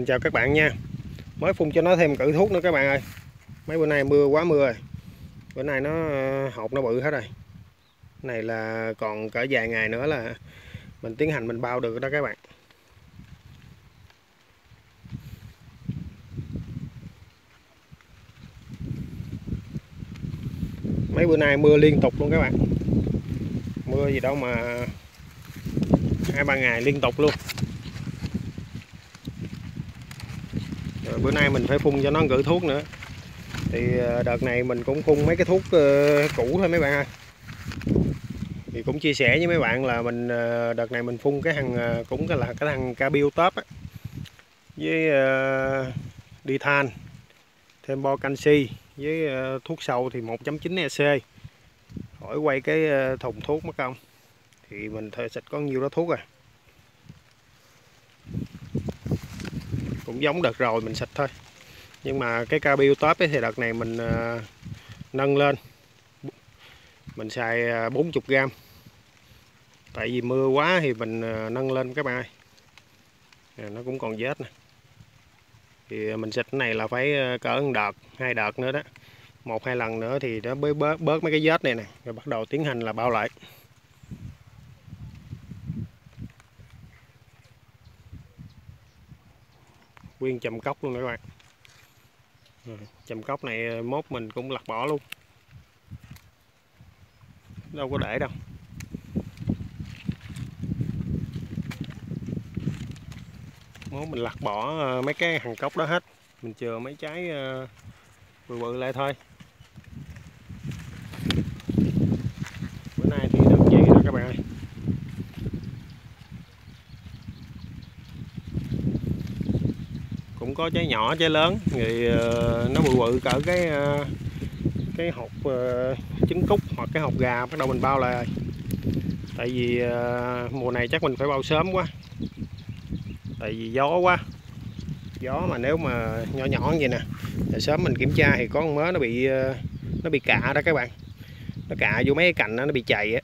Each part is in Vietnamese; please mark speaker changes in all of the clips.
Speaker 1: Mình chào các bạn nha. Mới phun cho nó thêm cử thuốc nữa các bạn ơi. Mấy bữa nay mưa quá mưa rồi. Bữa nay nó ờ, hột nó bự hết rồi. Này là còn cỡ vài ngày nữa là Mình tiến hành mình bao được đó các bạn. Mấy bữa nay mưa liên tục luôn các bạn. Mưa gì đâu mà hai ba ngày liên tục luôn. Rồi bữa nay mình phải phun cho nó gửi thuốc nữa. Thì ờ, đợt này mình cũng phun mấy cái thuốc ờ, cũ thôi mấy bạn ha thì cũng chia sẻ với mấy bạn là mình ờ, đợt này mình phun cái thằng cũng là cái thằng cabio top á với uh, đi than thêm bo canxi với thuốc sâu thì 1.9 EC hỏi quay cái thùng thuốc mất không? Thì mình thời xịt có nhiêu đó thuốc rồi cũng giống đợt rồi mình xịt thôi. Nhưng mà cái cabio top ấy thì đợt này mình uh, nâng lên. Mình xài à, uh, 40 gram. Tại vì mưa quá thì mình uh, nâng lên các bạn ơi à, nó cũng còn vết nè. Thì mình xịt cái này là phải cỡ một đợt hai đợt nữa đó. Một hai lần nữa thì nó bớt bớt, bớt mấy cái vết này nè. Rồi bắt đầu tiến hành là bao lại. Nguyên chầm cốc luôn các bạn. Ừ, chầm cốc này ờ, mốt mình cũng lặt bỏ luôn. Đâu có để đâu. Mốt mình lặt bỏ ờ, mấy cái hàng cốc đó hết. Mình chừa mấy trái ờ, bự bự lại thôi bữa nay thì được vậy đó các bạn ơi cũng có trái nhỏ trái lớn. Thì ờ, nó bự bự cỡ cái ờ, cái hộp ờ, trứng cút hoặc cái hộp gà bắt đầu mình bao lại. Tại vì mùa này chắc mình phải bao sớm quá. Tại vì gió quá. Gió mà nếu mà nhỏ nhỏ như vậy nè thì sớm mình kiểm tra thì có con mớ nó bị nó bị cạ đó các bạn. Nó cạ vô mấy cái cành đó, nó bị chạy á.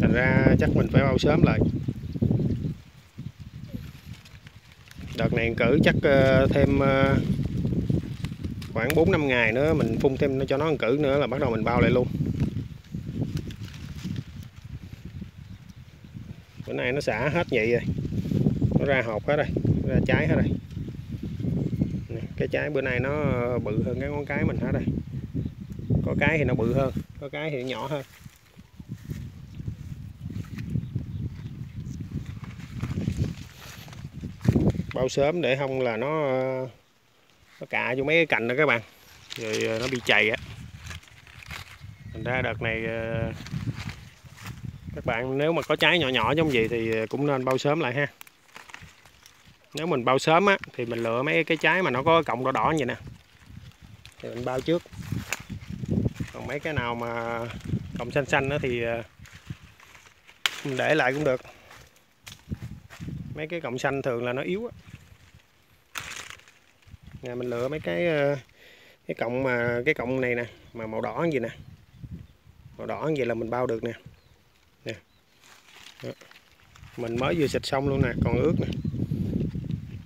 Speaker 1: Thành ra chắc mình phải bao sớm lại. Đợt này cử chắc ờ, thêm ờ, khoảng 4 năm ngày nữa mình phun thêm cho nó ăn cử nữa là bắt đầu mình bao lại luôn. Bữa nay nó xả hết vậy rồi. Nó ra hộp hết rồi ra trái hết rồi. Cái trái bữa nay nó bự hơn cái ngón cái mình hết rồi. Có cái thì nó bự hơn, có cái thì nó nhỏ hơn. Bao sớm để không là nó nó cạ vô mấy cái cành đó các bạn. Rồi ờ, nó bị chày á. Thành ra đợt này ờ, các bạn nếu mà có trái nhỏ nhỏ giống gì thì ờ, cũng nên bao sớm lại ha. Nếu mình bao sớm á, thì mình lựa mấy cái trái mà nó có cọng đỏ đỏ như vậy nè. Thì mình bao trước. Còn mấy cái nào mà cọng xanh xanh đó thì mình để lại cũng được mấy cái cọng xanh thường là nó yếu á. Nhà mình lựa mấy cái ờ, cái cọng mà, cái cọng này nè, mà màu đỏ như vậy nè. Màu đỏ như vậy là mình bao được nè. Nè. Đó. mình mới vừa xịt xong luôn nè, còn ướt nè.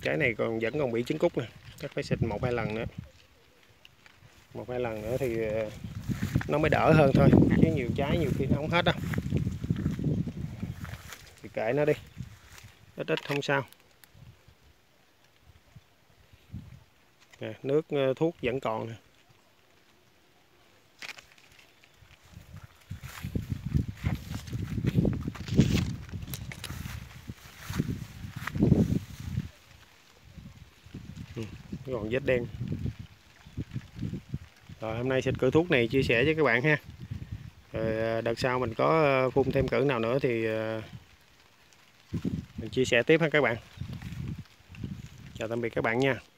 Speaker 1: Cái này còn, vẫn còn bị trứng cút nè, chắc phải xịt một hai lần nữa. Một hai lần nữa thì ờ, nó mới đỡ hơn thôi, chứ nhiều trái nhiều khi nó không hết đâu. Thì kệ nó đi ít ít không sao. Nè, nước ờ, thuốc vẫn còn nè. Ừ, còn vết đen. Rồi hôm nay xịt cử thuốc này chia sẻ với các bạn ha. Rồi ờ, đợt sau mình có ờ, phun thêm cử nào nữa thì mình chia sẻ tiếp ha các bạn. Chào tạm biệt các bạn nha.